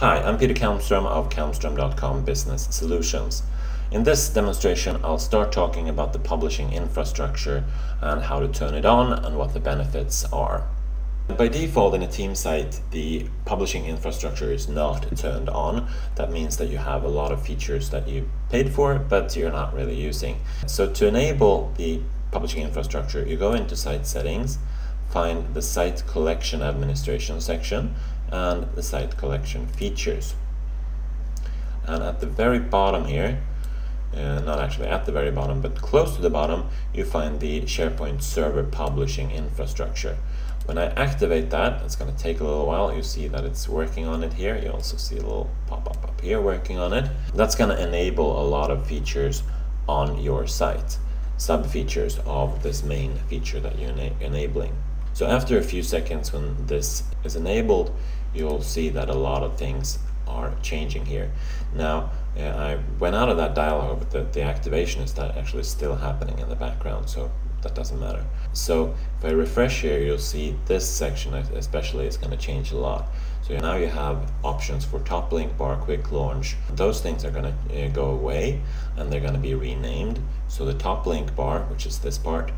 Hi, I'm Peter Kalmström of Kalmstrom.com Business Solutions. In this demonstration, I'll start talking about the publishing infrastructure and how to turn it on and what the benefits are. By default in a team site, the publishing infrastructure is not turned on. That means that you have a lot of features that you paid for, but you're not really using. So to enable the publishing infrastructure, you go into site settings, find the site collection administration section and the site collection features. And at the very bottom here, uh, not actually at the very bottom, but close to the bottom, you find the SharePoint Server Publishing Infrastructure. When I activate that, it's going to take a little while. You see that it's working on it here. You also see a little pop-up up here working on it. That's going to enable a lot of features on your site, sub-features of this main feature that you're ena enabling. So after a few seconds when this is enabled, you'll see that a lot of things are changing here. Now, uh, I went out of that dialog, but the, the activation is that actually still happening in the background, so that doesn't matter. So if I refresh here, you'll see this section especially is going to change a lot. So now you have options for top link bar, quick launch. Those things are going to uh, go away and they're going to be renamed. So the top link bar, which is this part,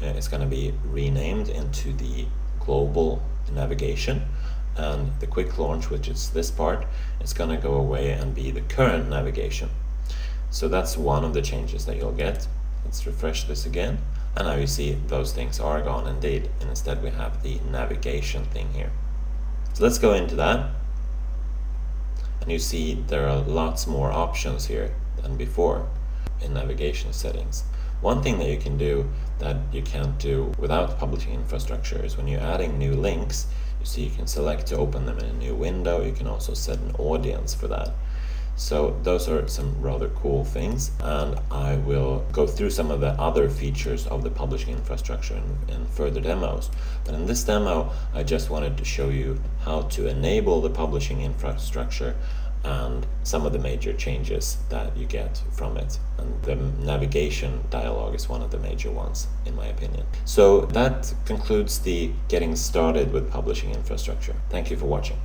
is going to be renamed into the global navigation. And the quick launch which is this part is going to go away and be the current navigation. So that's one of the changes that you'll get. Let's refresh this again. And now you see those things are gone indeed. And instead we have the navigation thing here. So let's go into that. And you see there are lots more options here than before in navigation settings one thing that you can do that you can't do without publishing infrastructure is when you're adding new links, you see you can select to open them in a new window. You can also set an audience for that. So those are some rather cool things and I will go through some of the other features of the publishing infrastructure in, in, further demos. But in this demo I just wanted to show you how to enable the publishing infrastructure and some of the major changes that you get from it. And the navigation dialog is one of the major ones, in my opinion. So that concludes the getting started with publishing infrastructure. Thank you for watching.